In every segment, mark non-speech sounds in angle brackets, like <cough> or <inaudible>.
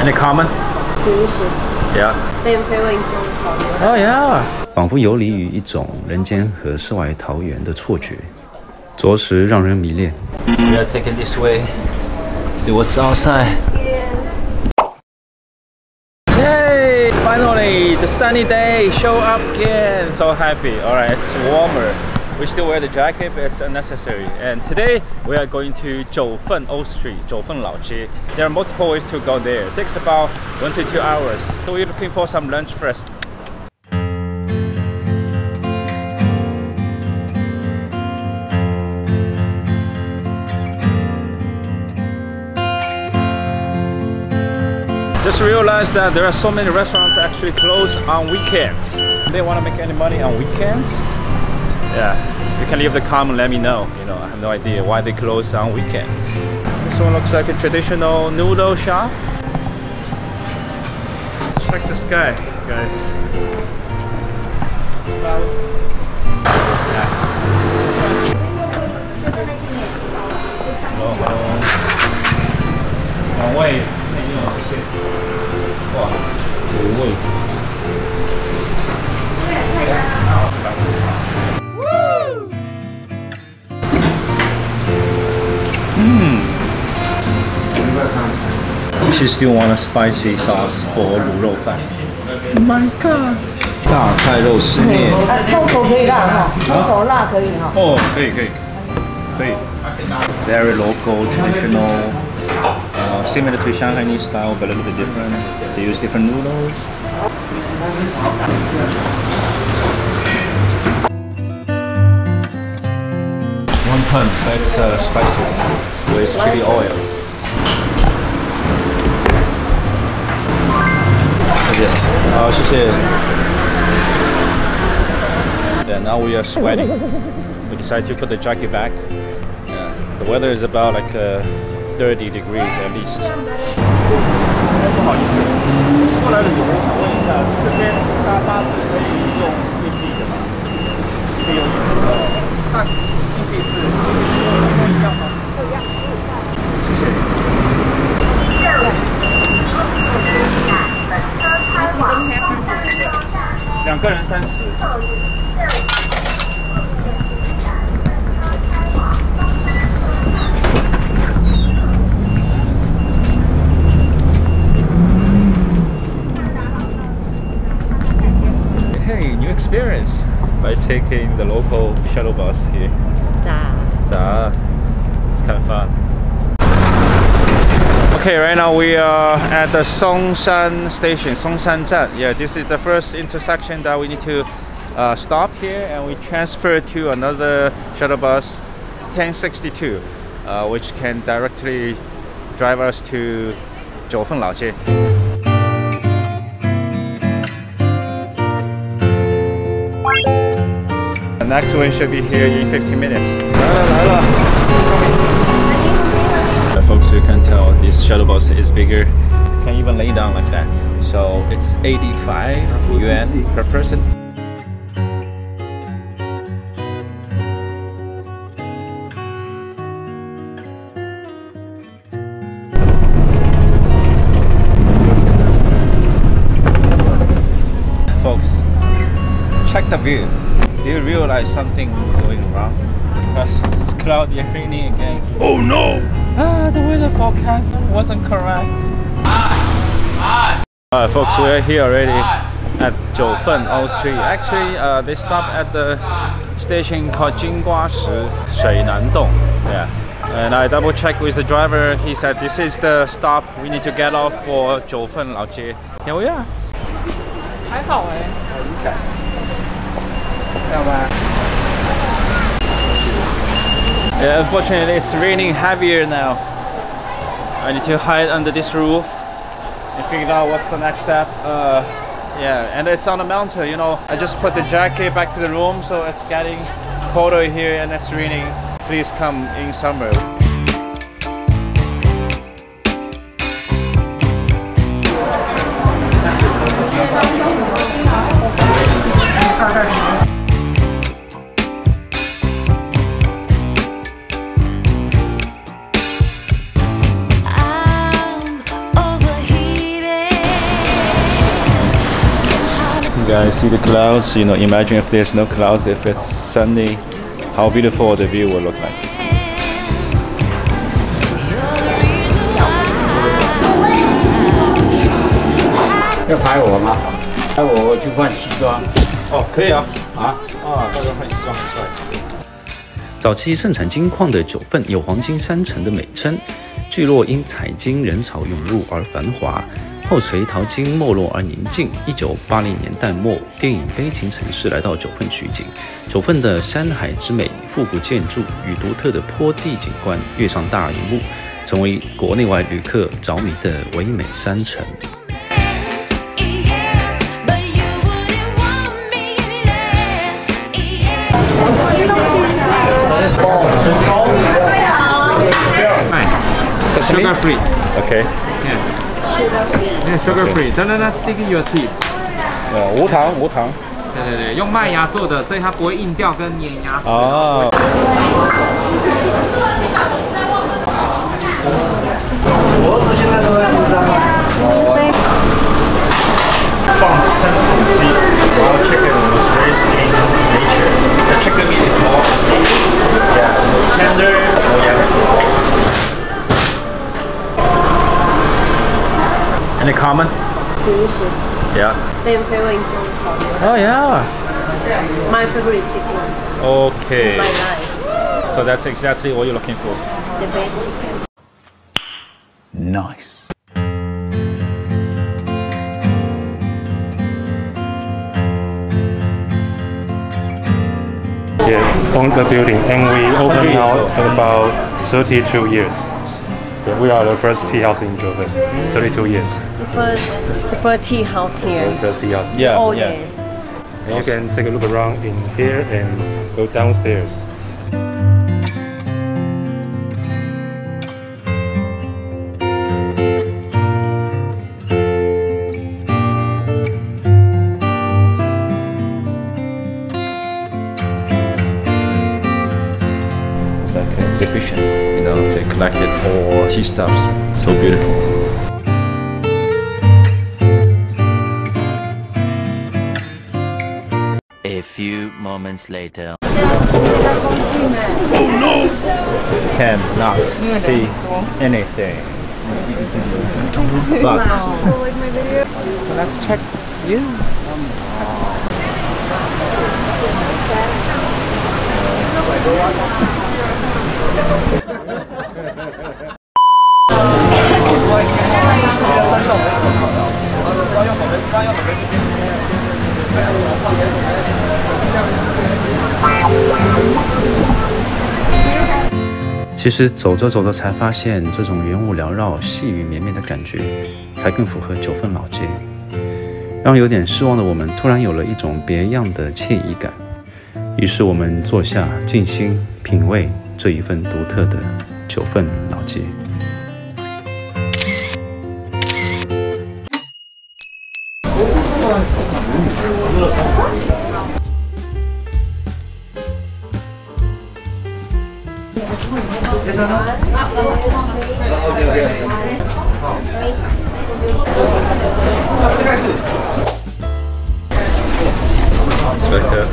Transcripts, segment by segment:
Any common? Delicious. Yeah. Same feeling from Oh yeah. 仿佛游离于一种人间和世外桃源的错觉，着实让人迷恋。 We are taking this way. See what's outside. Yay! Finally, the sunny day show up again. So happy. All right, it's warmer. We still wear the jacket, but it's unnecessary. And today we are going to Jiufen Old Street, Jiufen Laojie. There are multiple ways to go there. It takes about one to two hours. So we're looking for some lunch first. Just realized that there are so many restaurants actually closed on weekends. They want to make any money on weekends? Yeah, you can leave the comment, let me know. You know, I have no idea why they close on weekend. This one looks like a traditional noodle shop. Check the sky, guys. Clouds. Yeah. Oh, 往外内用一些，哇，有味。 She still want a spicy sauce for 卤肉饭。Oh my god！大块肉丝面。啊，臭头可以辣哈，臭头辣可以哈。哦，可以可以可以。Very local, traditional, uh, similar to Shanghainese style, but a little bit different. They use different noodles. One ton that's uh, spicy with chili oil. 谢谢，好，谢谢。Yeah, now we are sweating. we decided to put the jacket back. Yeah, the weather is about like uh, 30 degrees at least. 哎，不好意思，我是过来的旅游，想问一下，这边搭巴士可以用硬币的吗？可以用硬币的。那硬币是 by taking the local shuttle bus here. It's kind of fun. Okay, right now we are at the Songshan station, Songshan Zhan. Yeah, this is the first intersection that we need to uh, stop here and we transfer to another shuttle bus 1062, uh, which can directly drive us to Jiufen Laojie. next one should be here in 15 minutes. Uh, folks, you can tell this shuttle bus is bigger. You can even lay down like that. So it's 85 yuan per person. Folks, check the view you realize something going wrong because it's cloudy and again. Oh no! Ah, the weather forecast wasn't correct. Alright folks, we're here already at Jiufen Old Street. Actually, uh, they stopped at the station called Jinguashi Shuinandong. Yeah. And I double checked with the driver. He said this is the stop we need to get off for Jiufen Laojie. Here we are. 还好哎。？Yeah, unfortunately it's raining heavier now. I need to hide under this roof and figure out what's the next step. Uh, yeah, and it's on a mountain, you know. I just put the jacket back to the room so it's getting colder here and it's raining. Please come in summer. See the clouds. You know, imagine if there's no clouds, if it's sunny, how beautiful the view will look like. 要拍我吗？拍我，我去换西装。哦，可以啊，啊啊，到时候换西装很帅。早期盛产金矿的九份有“黄金山城”的美称，聚落因采金人潮涌入而繁华，后随淘金没落而宁静。一九八零年代末，电影《悲情城市》来到九份取景，九份的山海之美、复古建筑与独特的坡地景观跃上大荧幕，成为国内外旅客着迷的唯美山城。Sugar free. OK，sugar free。stick your teeth。无糖无糖。对对对，用麦芽做的，所以它不会硬掉跟粘牙齿。哦、Any common? Delicious. Yeah. Same flavor in Korea. Oh yeah. My favorite chicken. Okay. My life. So that's exactly what you're looking for. The best chicken. Nice. yeah, own the building, and we opened now about 32 years. Yeah, we are the first tea house in Joburg. 32 years. The first, the first tea house here. The First tea house. Yeah. Oh yeah. yes. And you can take a look around in here and go downstairs. All tea stuffs. So beautiful. A few moments later. Oh no! Cannot see anything. But so let's check you. Yeah. <laughs> 其实走着走着才发现，这种云雾缭绕、细雨绵绵的感觉，才更符合九份老街。让有点失望的我们，突然有了一种别样的惬意感。于是我们坐下，静心品味这一份独特的九份老街。It's like a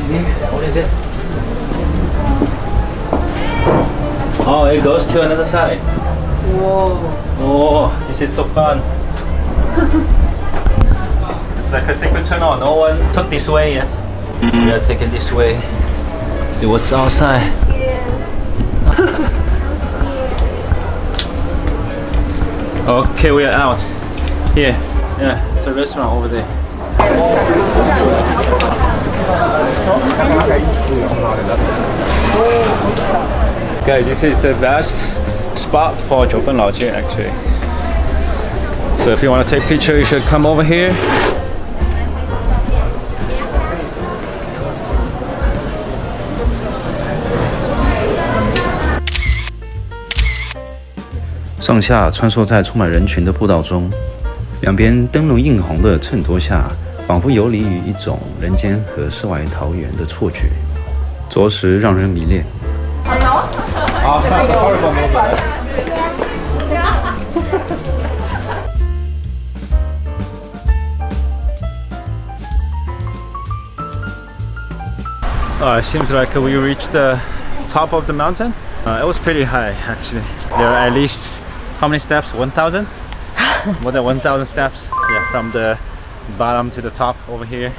here. What is it? Oh, it goes to another side. Whoa. Oh, this is so fun. <laughs> It's like a secret tunnel. No one took this way yet. Mm -hmm. We are taking this way. See what's outside. <laughs> okay, we are out. Here. Yeah, it's a restaurant over there. Okay, this is the best spot for Jiufen Laojie actually. So if you want to take picture, you should come over here. 上下穿梭在充满人群的步道中，两边灯笼映红的衬托下，仿佛游离于一种人间和世外桃源的错觉，着实让人迷恋。Uh, it seems like we reached the top of the mountain. It was pretty high, actually. There are at least how many steps? 1,000? More than 1,000 steps. Yeah, from the bottom to the top over here.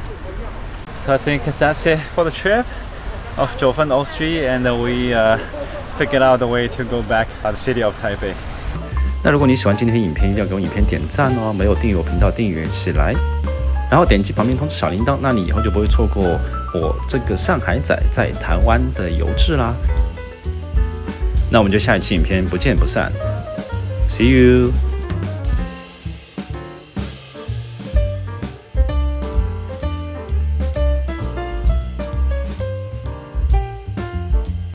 So I think that's it for the trip of Jiufen Street, and we uh, figured out the way to go back to the city of Taipei. 那如果你喜欢今天影片，一定要给我影片点赞哦！没有订阅我频道，订阅起来，然后点击旁边通知小铃铛，那你以后就不会错过我这个上海仔在台湾的游志啦。那我们就下一期影片不见不散，See you。